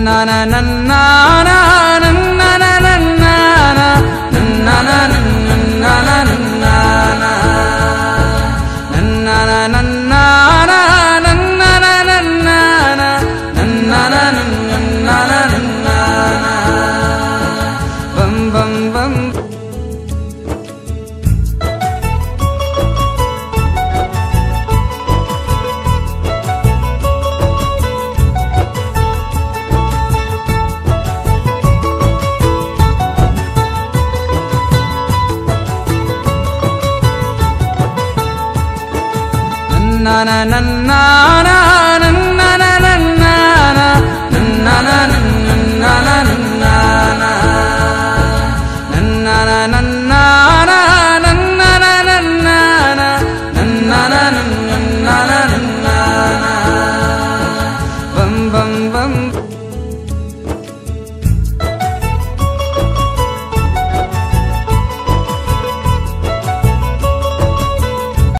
na na na na na. அன்பம் na na na na أننا